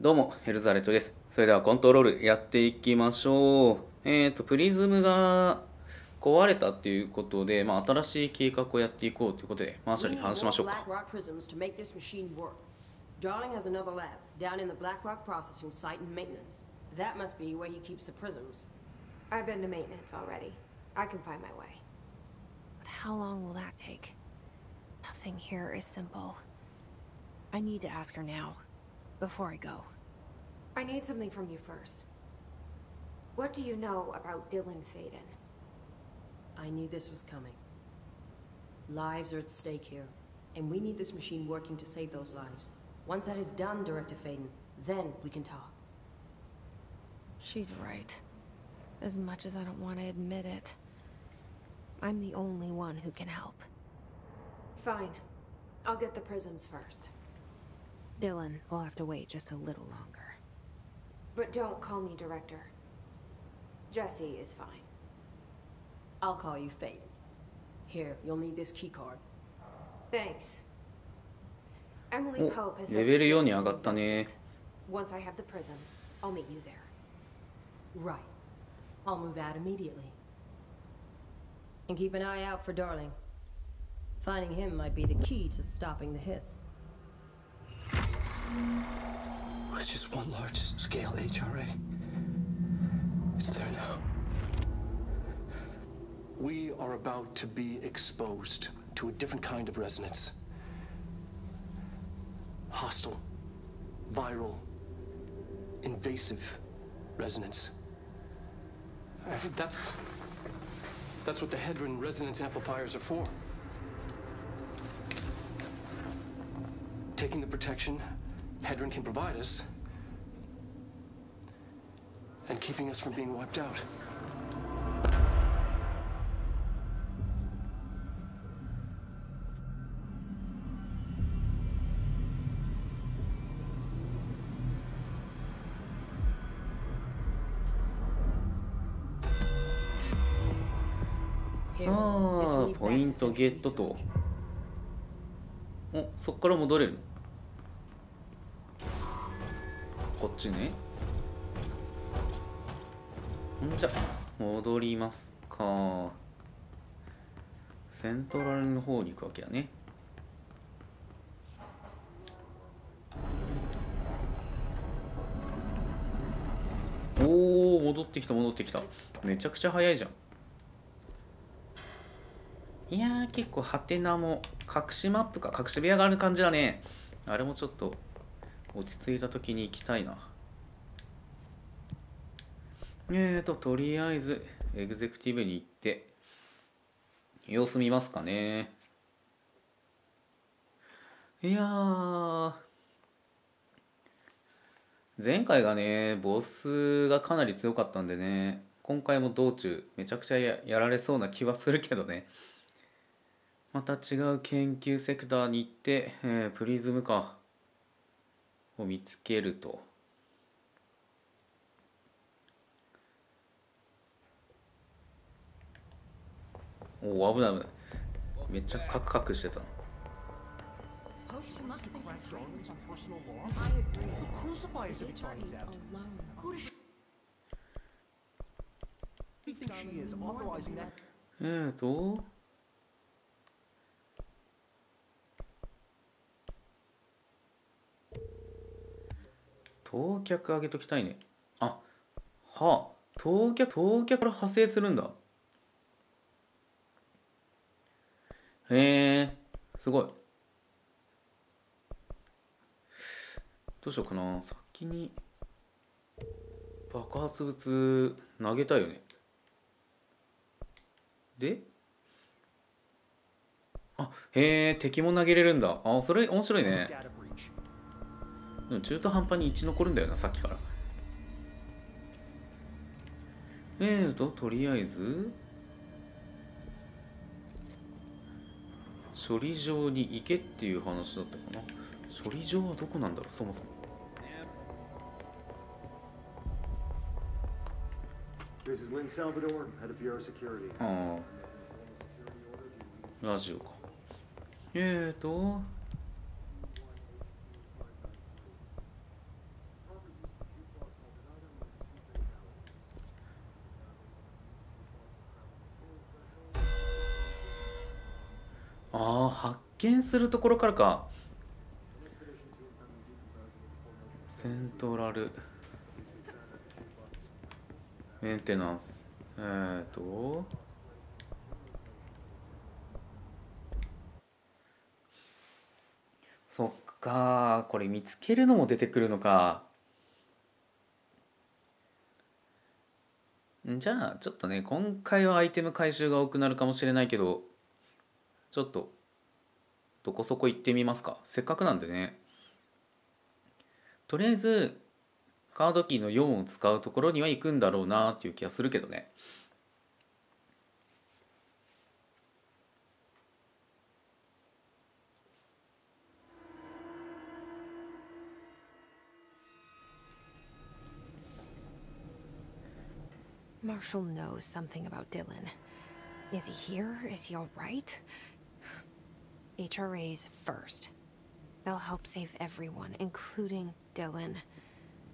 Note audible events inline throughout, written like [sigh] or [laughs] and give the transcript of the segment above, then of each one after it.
どうも、ヘルザレットです。それではコントロールやっていきましょう。えっ、と、プリズムが壊れたっていうことで、まあ、新しい計画をやっていこうということで、マーシャルに話しましょうか。Darling has another lab down in the Black Rock processing site and maintenance. That must be where he keeps the prisms. I've been to maintenance already. I can find my way. But how long will that take? Nothing here is simple. I need to ask her now, before I go. I need something from you first. What do you know about Dylan Faden? I knew this was coming. Lives are at stake here, and we need this machine working to save those lives. Once that is done, Director Faden, then we can talk. She's right. As much as I don't want to admit it. I'm the only one who can help. Fine. I'll get the prisms first. Dylan will have to wait just a little longer. But don't call me director. Jesse is fine. I'll call you Faden. Here, you'll need this keycard. Thanks. Emily お Pope has レ said ベル Faden 4に is 上がったね executive. Once I have the prism, I'll meet you there. Right. I'll move out immediately. And keep an eye out for Darling. Finding him might be the key to stopping the hiss. It's just one large scale HRA. It's there now. We are about to be exposed to a different kind of resonance. Hostile, viral, invasive resonance. I that's that's what the Hedron resonance amplifiers are for. Taking the protection Hedron can provide us and keeping us from being wiped out. Lead ポイントゲット.とおそっから戻れるこちね。んじゃ戻りますか。セントラルの方に行くわけやね。おお戻ってきた戻ってきた。めちゃくちゃ早いじゃん。いや結構ハテナも隠しマップか隠し部屋がある感じだね。あれもちょっと落ち着いた時に行きたいな。えーととりあえずエグゼクティブに行って様子見ますかね。いや前回がねボスがかなり強かったんでね今回も道中めちゃくちゃややられそうな気はするけどね。また違う研究セクターに行って、えープリズムか。を見つけると。おお危ない危ない。めっちゃカクカクしてたえーと当客上げときたいね。あはあ。当客当客から派生するんだ。へえすごい。どうしようかな。先に爆発物投げたいよね。であへえ敵も投げれるんだ。あそれ面白いね。でも中途半端に1残るんだよなさっきから。えーととりあえず処理場に行けっていう話だったかな。処理場はどこなんだろうそもそも。This is Lynn Salvador, head of Bureau Security. ああラジオか。えーとああ発見するところからか。セントラル。メンテナンス。えーと。そっか。これ見つけるのも出てくるのか。じゃあちょっとね今回はアイテム回収が多くなるかもしれないけどちょっとどこそこ行ってみますかせっかくなんでねとりあえずカードキーの4を使うところには行くんだろうなっていう気がするけどね Marshall knows something about Dylan. Is he here? Is he alright? HRAs first. They'll help save everyone, including Dylan,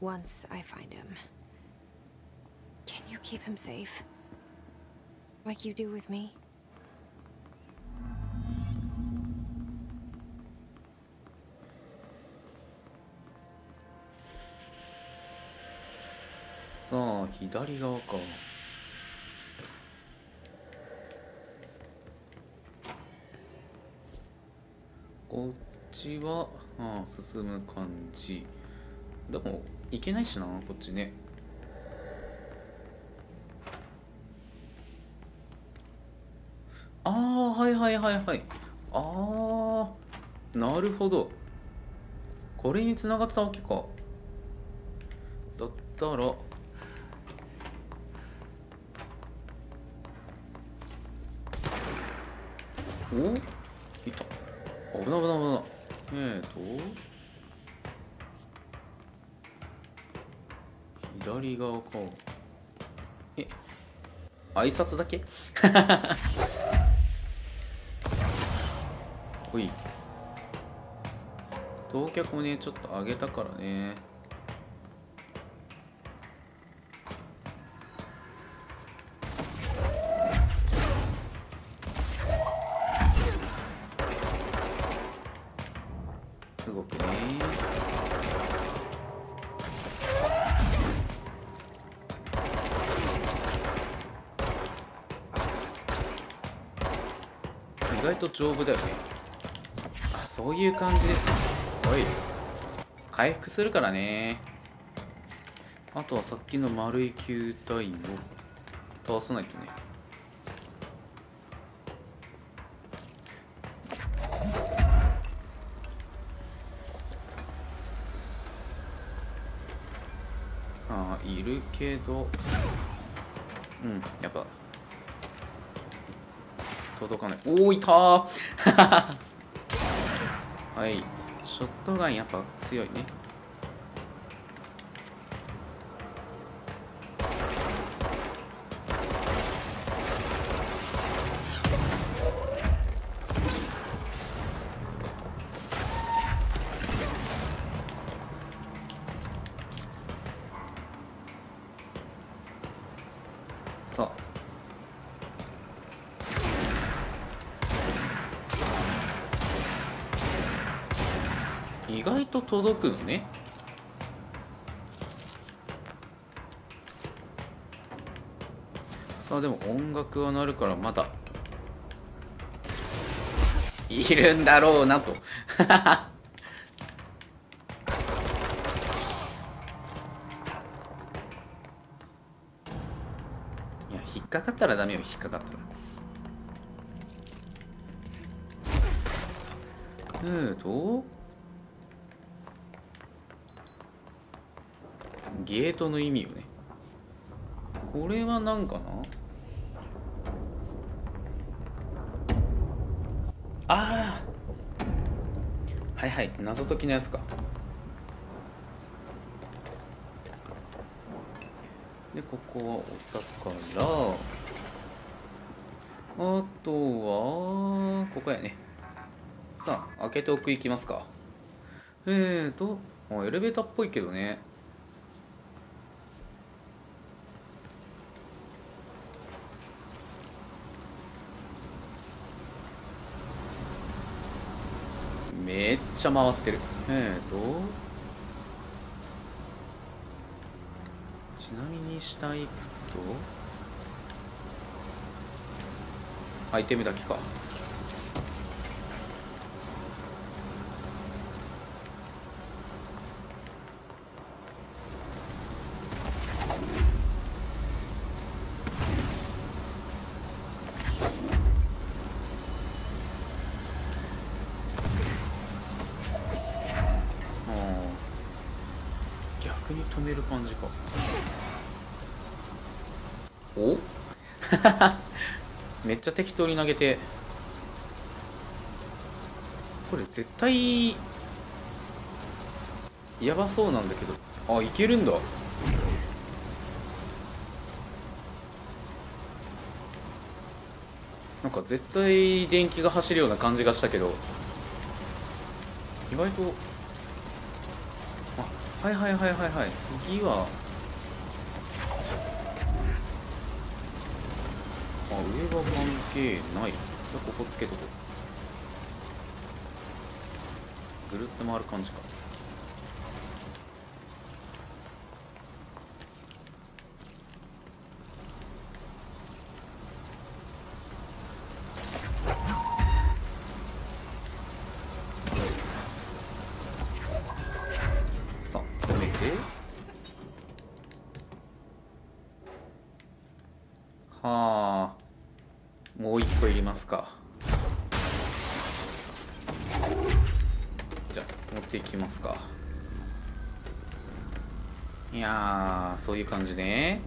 once I find him. Can you keep him safe? Like you do with me? 써 こっちはああ進む感じ。でも行けないしなこっちね。ああはいはいはいはい。ああなるほど。これに繋がったわけか。だったらお？いた。危ない危な危な。いえーと左側か。え挨拶だけ？[laughs] ほい。当脚もねちょっと上げたからね。感じ。ですおい。回復するからね。あとはさっきの丸い球体を倒さないとね。ああいるけど。うんやっぱ。届かない。おおいたー。はい。ショットガンやっぱ強いね。届くのね。さあでも音楽は鳴るからまだ。いるんだろうなと。[laughs] いや引っかかったらダメよ引っかかったら。えーとゲートの意味よね。これは何かな？ああはいはい謎解きのやつか。でここはお宝。あとはここやね。さあ開けて奥行きますか。えーとエレベーターっぽいけどね。めっちゃ回ってる。えーとちなみに下行くと？アイテムだけか。ちゃ適当に投げて。これ絶対やばそうなんだけど。あいけるんだ。なんか絶対電気が走るような感じがしたけど。意外とあはいはいはいはいはい。次は上は関係ない。じゃあここつけとこう。ぐるっと回る感じか。そういう感じね。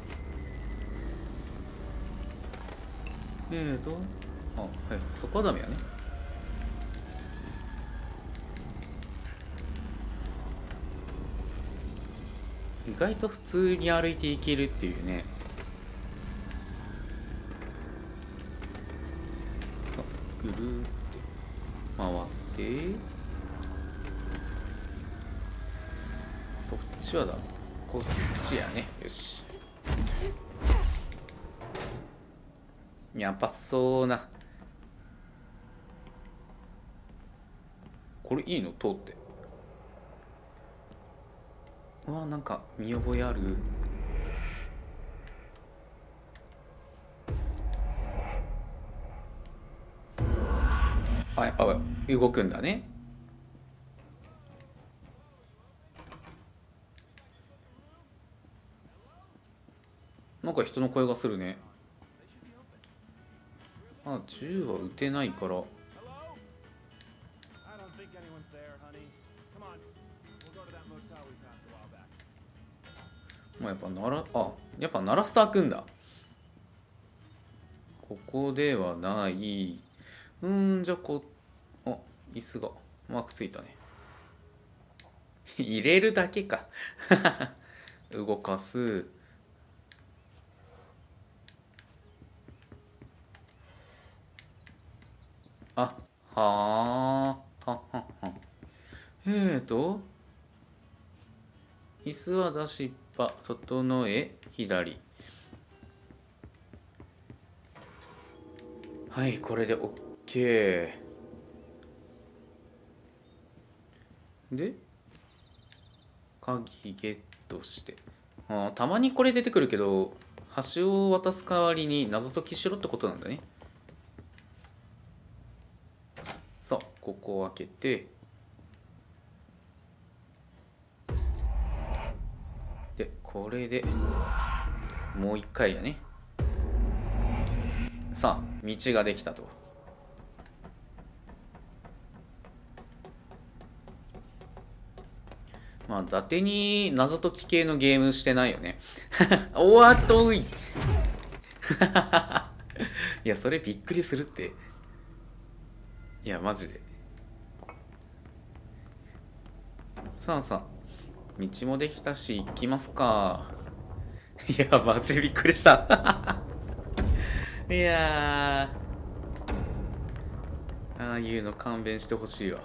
えーとあはい。そこはダメやね。意外と普通に歩いていけるっていうね。さあぐるって回って。そっちはだこっちやね。よし。やっぱそうな。これいいの通って。うわなんか見覚えある。あやっぱ動くんだね。か人の声がするね。あ銃は撃てないから。まあやっぱならあやっぱナラスターくんだ。ここではない。うんじゃこあ椅子がマークついたね。[laughs] 入れるだけか。[laughs] 動かすあはあ。はははえーと椅子は出しっぱ整え左。はいこれで OK で鍵ゲットして。あたまにこれ出てくるけど橋を渡す代わりに謎解きしろってことなんだねさあここを開けてでこれでもう一回やね。さあ道ができたと。まあ伊達に謎解き系のゲームしてないよね。[laughs] おわっとい。[laughs] いやそれびっくりするって。いやマジで。さあさあ道もできたし行きますか。いやマジびっくりした。いやああいうの勘弁してほしいわ。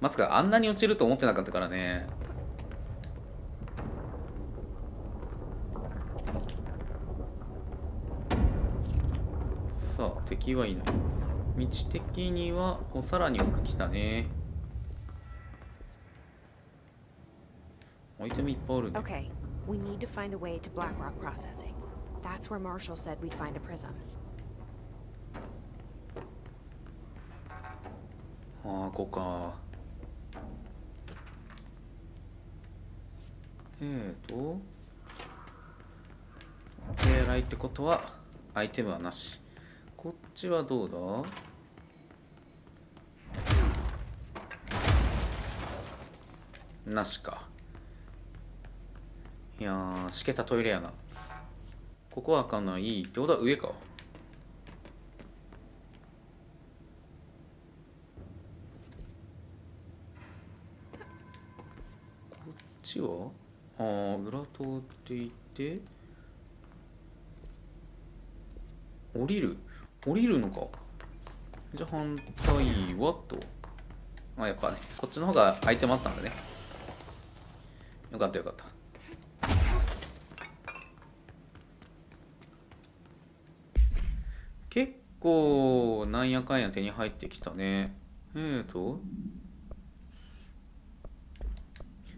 まさかあんなに落ちると思ってなかったからね。さあ敵はいない。道的にはおさらに奥来たね。アイテムいっぱいあるね Okay, we need to find a way to Blackrock processing. That's where Marshall said we'd find a prism. ああここかえーと手洗いってことはアイテムはなしこっちはどうだなしかいやーしけたトイレやな。ここは開かないってことは上か。こっちは？ああ裏通っていって。降りる？降りるのか。じゃあ反対はと。あやっぱねこっちの方がアイテムあったんだね。よかったよかった。結構なんやかんや手に入ってきたね。えーと？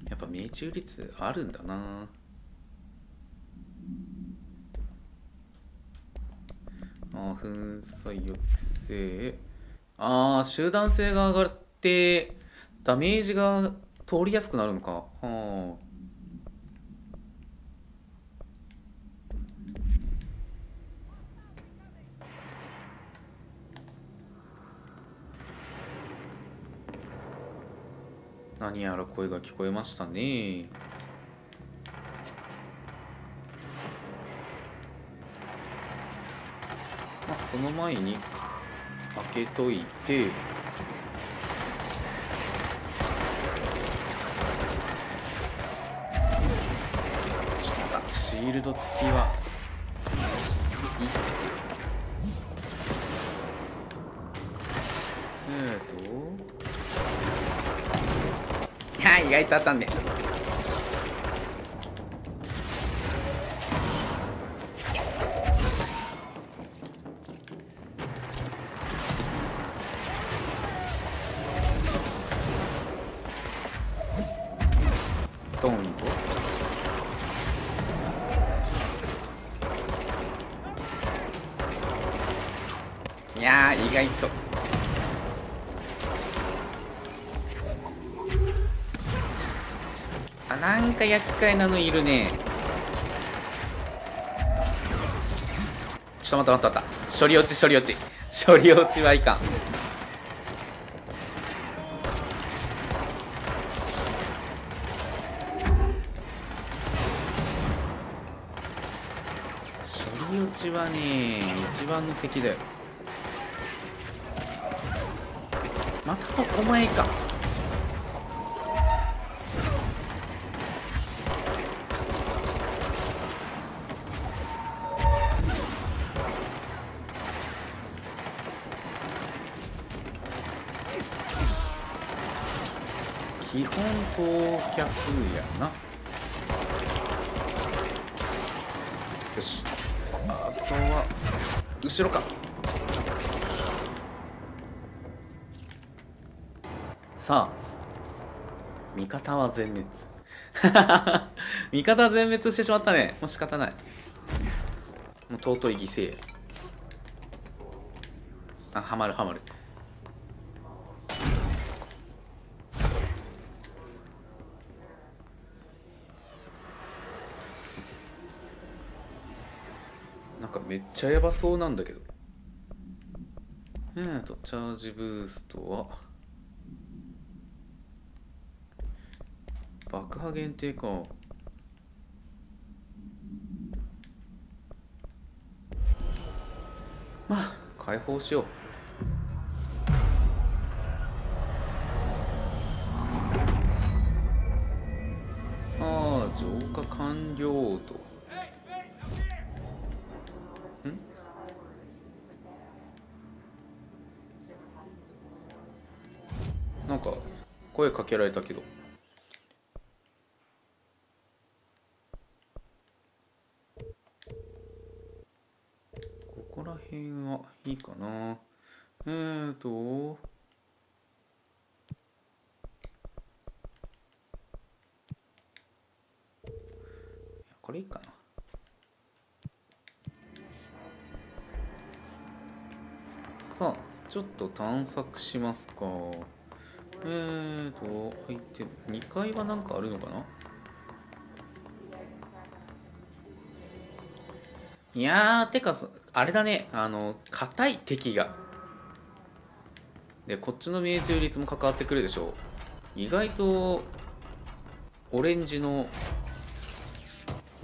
やっぱ命中率あるんだな。あ粉砕抑制。ああ集団性が上がってダメージが通りやすくなるのか。はあ何やら声が聞こえましたね。まあその前に開けといて。シールド付きは。いい。えーと。意外と当たんねんなんか厄介なのいるね。ちょっと待った待った待った。処理落ち処理落ち。処理落ちはいかん。処理落ちはね一番の敵だよ。またお前か。本投脚やな。よし。あとは後ろか。さあ。味方は全滅。[laughs] 味方全滅してしまったね。もう仕方ない。もう尊い犠牲。あはまるはまるなんかめっちゃやばそうなんだけど。えーとチャージブーストは。爆破限定か。まあ解放しよう。声かけられたけど。ここら辺はいいかな。えーと。これいいかな。さあちょっと探索しますか。えーとアイテム2階は何かあるのかな？いやーてかそあれだね。あの硬い敵が。でこっちの命中率も関わってくるでしょう。意外とオレンジの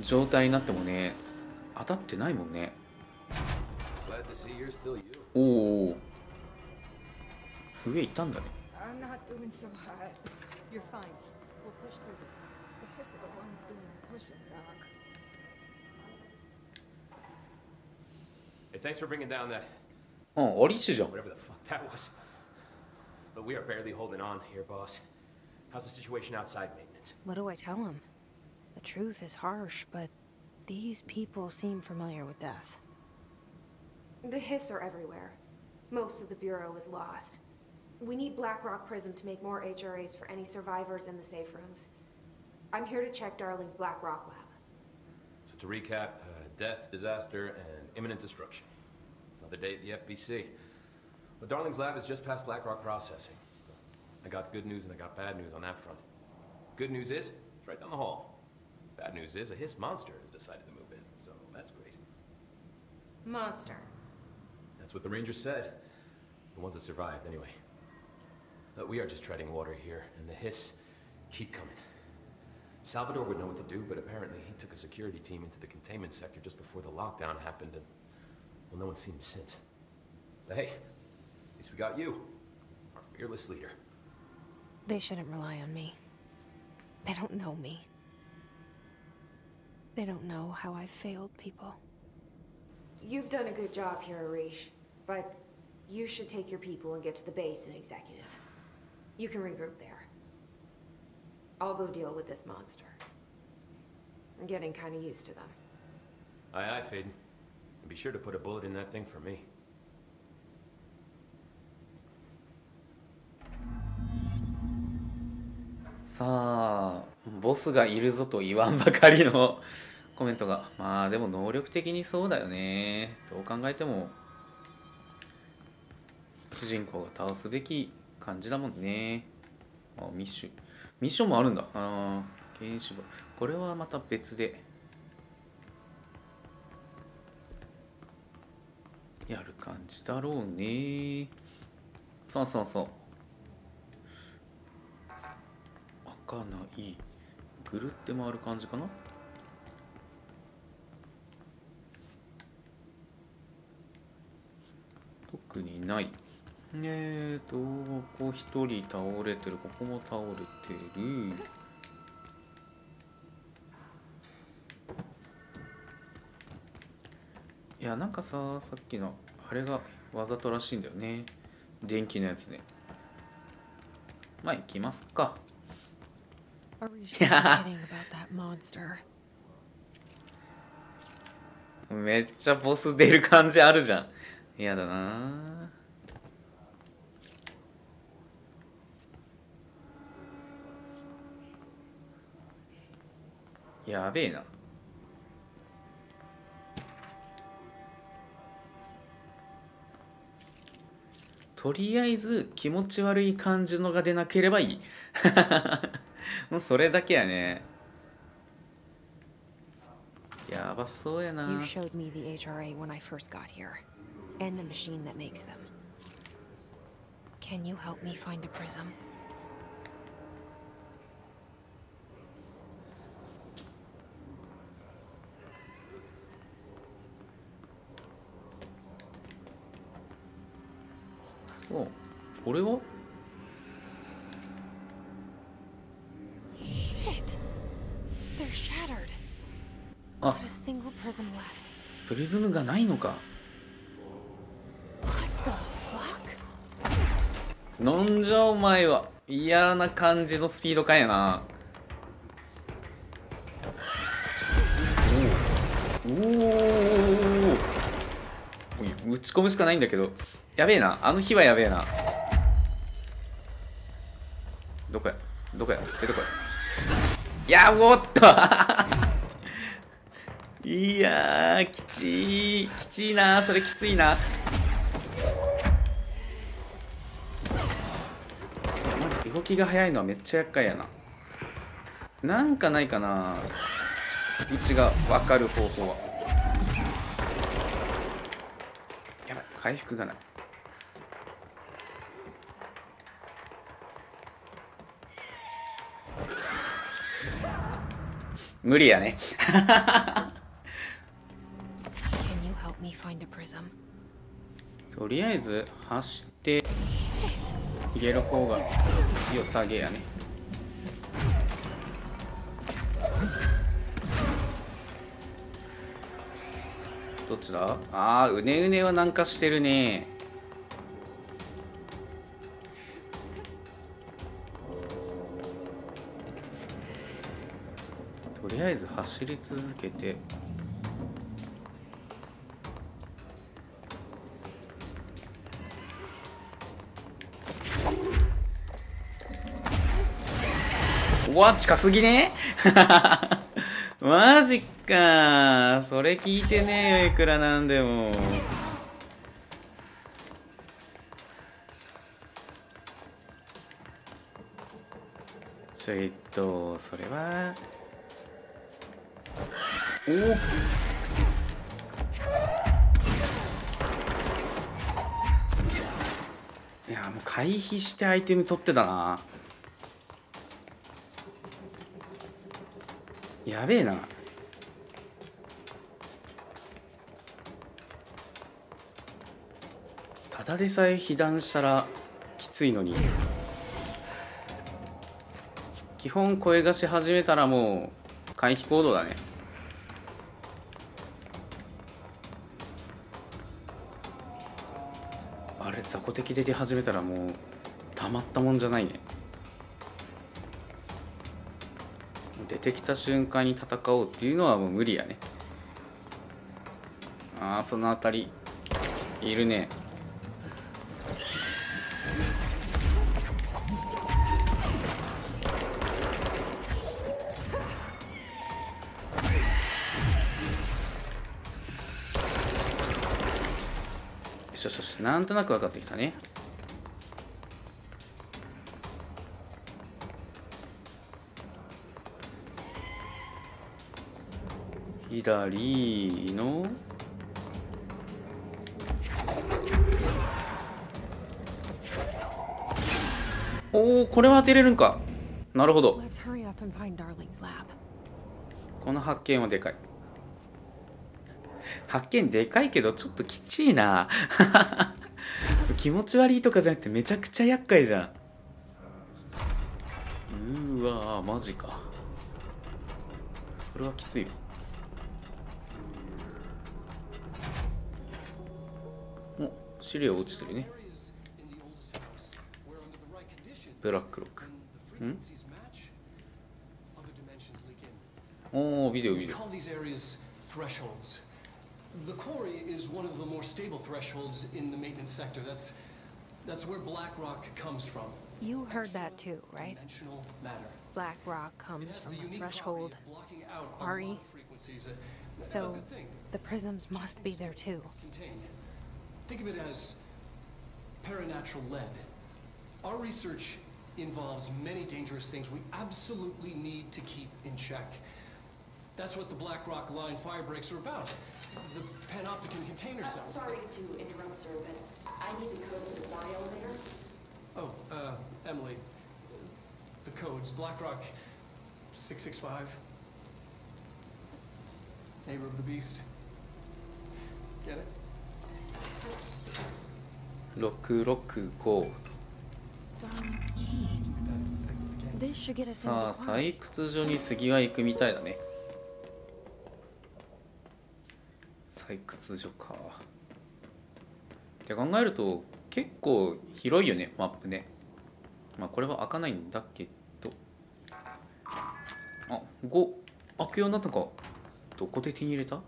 状態になってもね当たってないもんね.おお上行ったんだね I'm not doing so hot. You're fine. We'll push through this. The hiss of the one's doing the pushing, Doc. Hey, thanks for bringing down that. Oh, 어리시죠? Whatever the fuck that was. But we are barely holding on here, boss. How's the situation outside maintenance? What do I tell him? The truth is harsh, but these people seem familiar with death. The hiss are everywhere. Most of the Bureau is lost. We need Blackrock Prism to make more HRAs for any survivors in the safe rooms. I'm here to check Darling's Blackrock lab. So to recap, uh, death, disaster, and imminent destruction. Another day at the FBC. But Darling's lab is just past Blackrock processing. I got good news and I got bad news on that front. Good news is, it's right down the hall. Bad news is, a Hiss monster has decided to move in, so that's great. Monster. That's what the Rangers said. The ones that survived, anyway. But we are just treading water here, and the hiss keep coming. Salvador would know what to do, but apparently he took a security team into the containment sector just before the lockdown happened, and well, no one's seen him since. But hey, at least we got you, our fearless leader. They shouldn't rely on me. They don't know me. They don't know how I've failed people. You've done a good job here, Arish, but you should take your people and get to the base and executive. You can regroup there. I'll go deal with this monster. I'm getting kind of used to them. Aye, aye, Faden. And be sure to put a bullet in that thing for me. さあボスがいるぞと言わんばかりのコメントがまあでも能力的にそうだよねどう考えても主人公が倒すべき感じだもんね。あミッシュ。ミッションもあるんだ。あー原子爆これはまた別で。やる感じだろうね。そうそうそう。開かない。ぐるって回る感じかな？特にない。えーとここ一人倒れてるここも倒れてる。いやなんかささっきのあれがわざとらしいんだよね。電気のやつね。まあ行きますか。That monster? めっちゃボス出る感じあるじゃん。嫌だなやべえなとりあえず気持ち悪い感じのが出なければいいもうそれだけやねやばそうやな You showed me the HRA when I first got here, and the machine that makes them. Can you help me find a prism? あこれは？あプリズムがないのか？飲んじゃお前は？嫌な感じのスピード感やな。おおおおおおおおおおおおおおおおおおやべえな。あの日はやべえな。どこや？どこや？出てこいいやおっと。[laughs] いやきちい。きちいな。それきついな。いやマジ動きが速いのはめっちゃ厄介やな。なんかないかな。道が分かる方法は。やばい。回復がない。無理やね?とりあえず走って逃げる方が良さげやね。どっちだ？あーうねうねはなんかしてるねりあえず走り続けて。うわ近すぎね。[laughs] マジか。それ聞いてねえよいくらなんでも。ちょいっとそれは。おおいやもう回避してアイテム取ってたな。やべえな。ただでさえ被弾したらきついのに。基本声がし始めたらもう回避行動だね。あれ雑魚敵で出始めたらもうたまったもんじゃないね。出てきた瞬間に戦おうっていうのはもう無理やね。ああそのあたりいるね。しよしよしなんとなく分かってきたね。左の。おおこれは当てれるんか。なるほど.この発見はでかい発見でかいけどちょっときちいな。気持ち悪いとかじゃなくてめちゃくちゃ厄介じゃん。うわマジか。それはきついよお資料落ちてるね。ブラックロック。ん？おおビデオビデオ。The quarry is one of the more stable thresholds in the maintenance sector. That's that's where black rock comes from. You heard that too, right? Dimensional matter. Black rock comes from the a threshold. property blocking out a quarry. lot of frequencies. A, a So the prisms must be there too. Contain. Think of it as paranatural lead. Our research involves many dangerous things we absolutely need to keep in check. That's what the Black Rock Line fire breaks are about. The panopticon container Uh, cells. sorry to interrupt, sir, but I need the code for the elevator. Oh, uh, Emily. The codes. Black Rock 665. Neighbor of the beast. Get it? 665 Darling's key. This should get us into さあ.採掘所に次は行くみたいだね採掘所かって考えると結構広いよねマップね。まあこれは開かないんだけど。あ5開くようになったか。どこで手に入れた？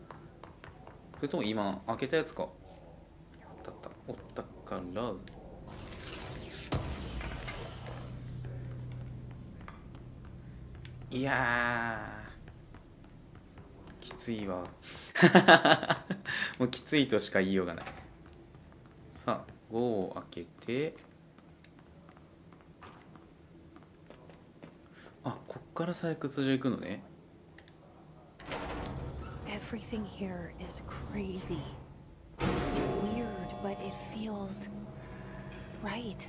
それとも今開けたやつか。あった。ったおったから。いやついわもうきついとしか言いようがないさあ5を開けてあこっから採掘場行くのね Everything here is crazy. Weird, but it feels right.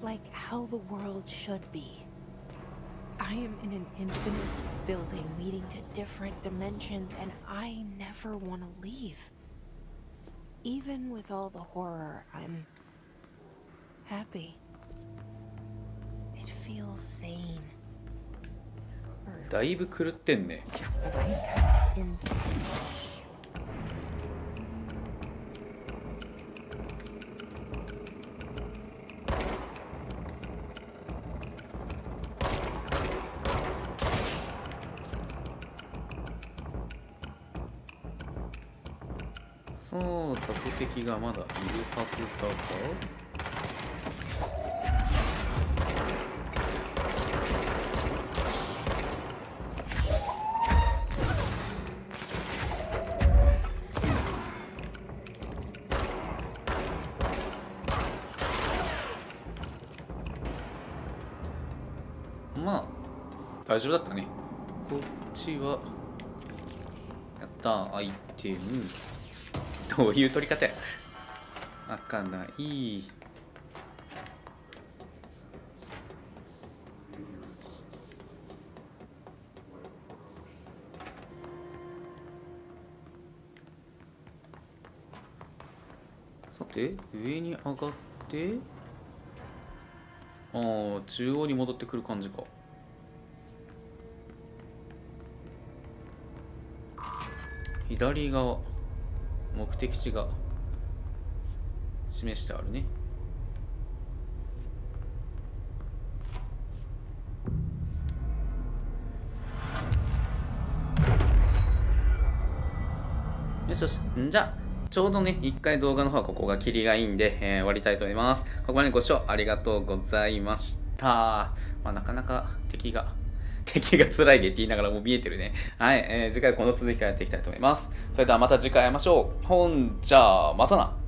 Like how the world should be. I am in an infinite building leading to different dimensions, and I never want to leave. Even with all the horror, I'm happy. It feels sane. だいぶ狂ってんね がまだいるはずだがまあ大丈夫だったね。こっちはやったアイテム。どういう取り方や。開かない。さて上に上がってああ中央に戻ってくる感じか。左側。目的地が示してあるね。よしよしん？じゃちょうどね一回動画の方はここが切りがいいんで、えー終わりたいと思います。ここまでご視聴ありがとうございました。まあなかなか敵が [laughs] 敵が辛いげって言いながらもう見えてるね。はい、えー次回この続きからやっていきたいと思います。それではまた次回会いましょう。ほんじゃあ、またな。